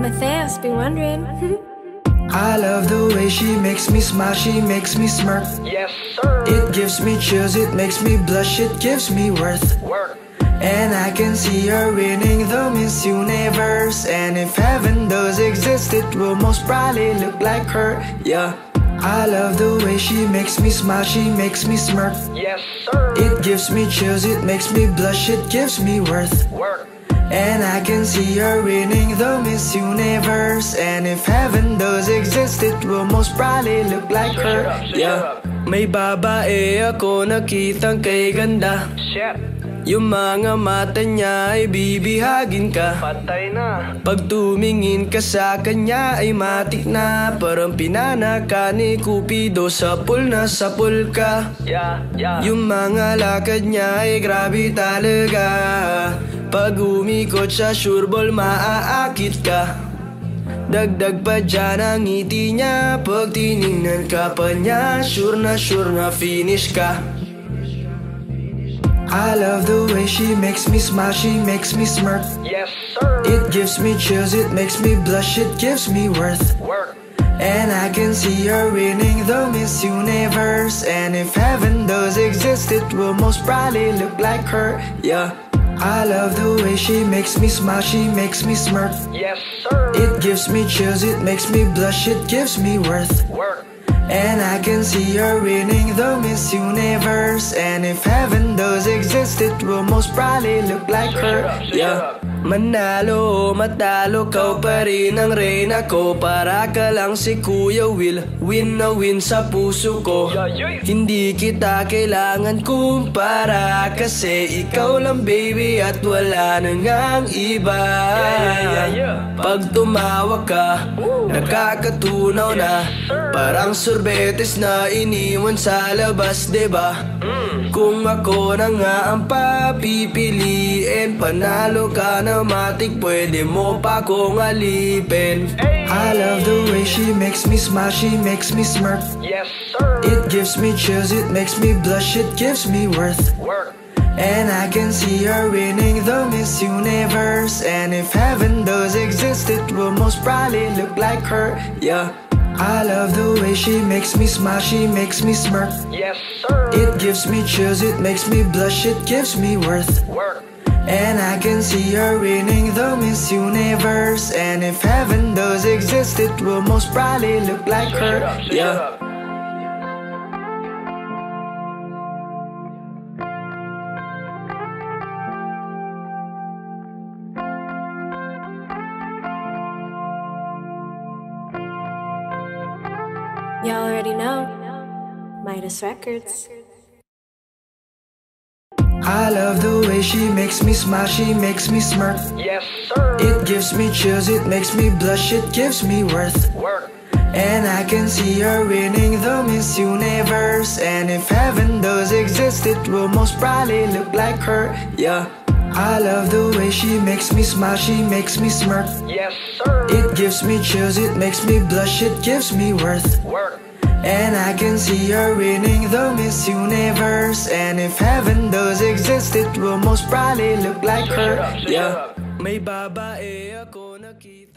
Matthias, be wondering. I love the way she makes me smile, she makes me smirk. Yes, sir. It gives me chills, it makes me blush, it gives me worth. Work. And I can see her winning the Miss Universe. And if heaven does exist, it will most probably look like her. Yeah. I love the way she makes me smile, she makes me smirk. Yes, sir. It gives me chills, it makes me blush, it gives me worth. And I can see her winning the Miss Universe. And if heaven does exist, it will most probably look like her. Yeah. May babae ako nakitang kay ganda. Shit. Yung mga mata niya ay bibihagin ka. Patay na. Pag tumingin ka sa kanya ay matik na Parang pinana ka ni Cupido Sa pool na sa pool ka Yeah, yeah. Yung mga lakad niya ay grabe talaga Pag umikot sa sureball maaakit ka Dagdag pa dyan ang ngiti niya Pag tinignan ka pa niya Sure na sure na finish ka I love the way she makes me smile, she makes me smirk Yes, sir. It gives me chills, it makes me blush, it gives me worth. Work. And I can see her winning the Miss Universe. And if heaven does exist, it will most probably look like her. Yeah. I love the way she makes me smile, she makes me smirk. Yes, sir. It gives me chills, it makes me blush, it gives me worth. Work. And I can see her winning the Miss Universe. And if heaven does exist, it will most probably look like her. Yeah. Manalo o matalo, kau pa rin ang reyna ko. Para ka lang si Kuya Will Win na win sa puso ko. Hindi kita kailangan kumpara Kasi ikaw lang baby at wala nang ang iba. Pag tumawa ka, nakakatunaw na. Parang sorbetes na iniwan sa labas, ba? Kung ako na nga ang papipiliin Panalo ka na matik, pwede mo pa kong alipin I love the way she makes me smile, she makes me smirk Yes, sir. It gives me chills, it makes me blush, it gives me worth Work. and I can see her winning the Miss Universe And if heaven does exist, it will most probably look like her Yeah I love the way she makes me smile, she makes me smirk Yes, sir. It gives me chills, it makes me blush, it gives me worth. And I can see her winning the Miss Universe And if heaven does exist, it will most probably look like her Yeah Y'all already know. Midas Records. I love the way she makes me smile, she makes me smirk Yes, sir. It gives me chills, it makes me blush, it gives me worth Work. And I can see her winning the Miss Universe And if heaven does exist, it will most probably look like her Yeah I love the way she makes me smile, she makes me smirk Yes, sir. It gives me chills, it makes me blush, it gives me worth Work. And I can see her winning the Miss Universe. And if heaven does exist, it will most probably look like her. Yeah. May babae ako nakitang kay